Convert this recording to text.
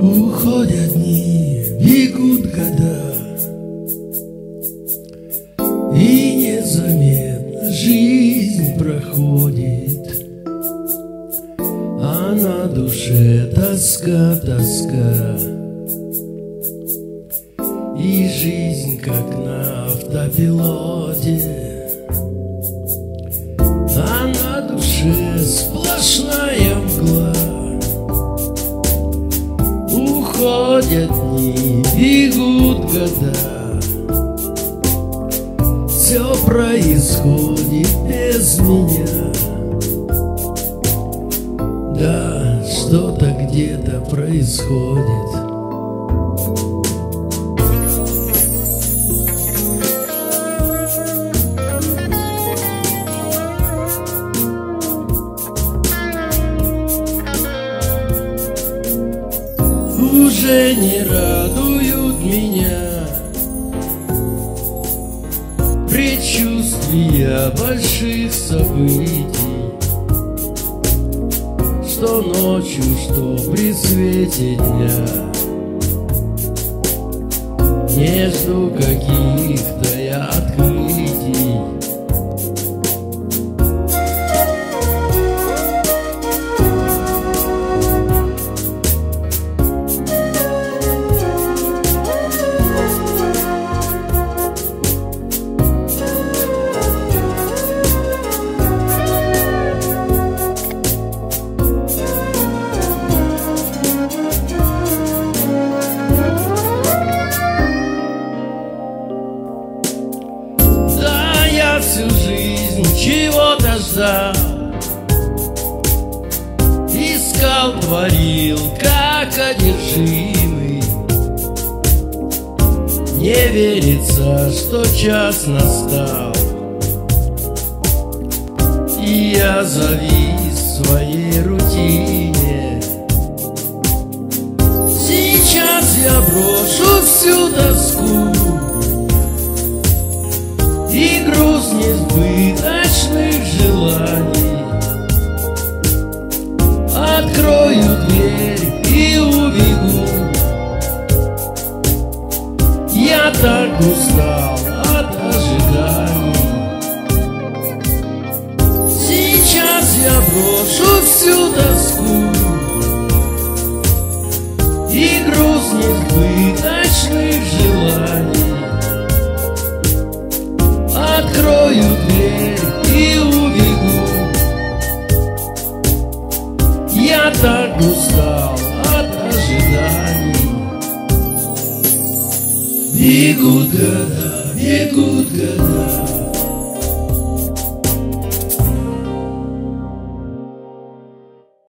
Уходят дни, бегут года. И незаметно жизнь проходит. А на душе тоска, тоска. И жизнь как на автопилоте. А на душе сплошная Уходят дни, бегут года. Все происходит без меня. Да, что-то где-то происходит уже не радуют меня. Предчувствия больших событий Что ночью, что при свете дня. Не жду каких-то я чего-то ждал Искал, творил, как одержимый. Не верится, что час настал. И я завис в своей рутине. Сейчас я брошу всю тоску и груз несбыточных желаний. Открою дверь и убегу Я так устал от ожиданий. Сейчас я брошу всю тоску Бегут года, бегут года.